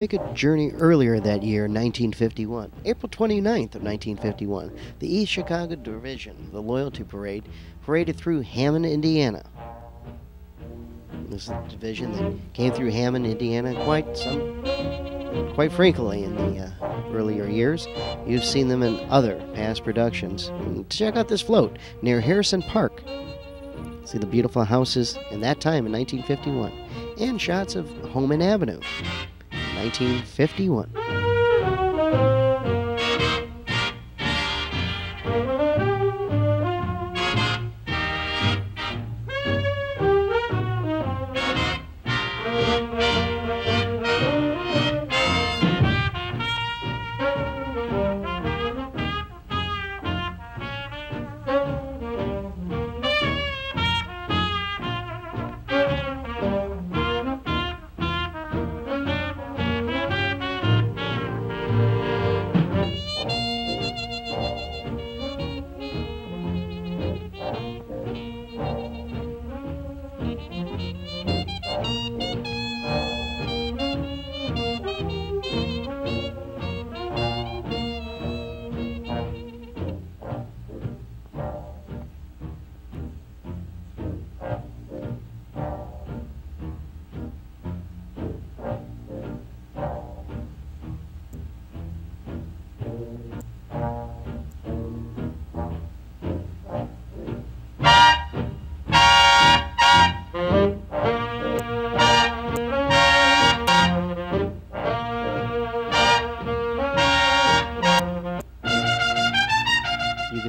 Take a journey earlier that year, 1951. April 29th of 1951, the East Chicago Division, the Loyalty Parade, paraded through Hammond, Indiana. This is a division that came through Hammond, Indiana quite some, quite frequently in the uh, earlier years. You've seen them in other past productions. And check out this float near Harrison Park. See the beautiful houses in that time in 1951, and shots of Hohman Avenue. 1951.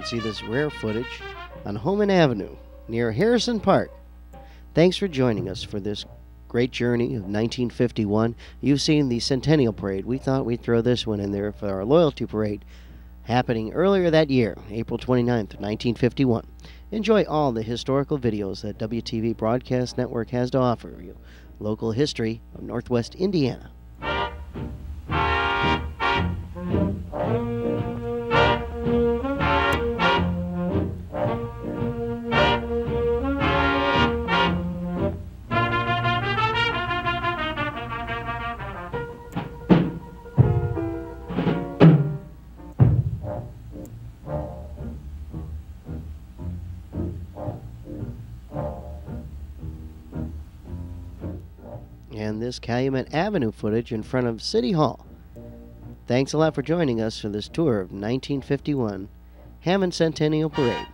Can see this rare footage on Hohman Avenue near Harrison Park. Thanks for joining us for this great journey of 1951. You've seen the Centennial Parade. We thought we'd throw this one in there for our Loyalty Parade happening earlier that year, April 29th, 1951. Enjoy all the historical videos that WTV Broadcast Network has to offer you. Local history of Northwest Indiana. And this Calumet Avenue footage in front of City Hall. Thanks a lot for joining us for this tour of 1951 Hammond Centennial Parade.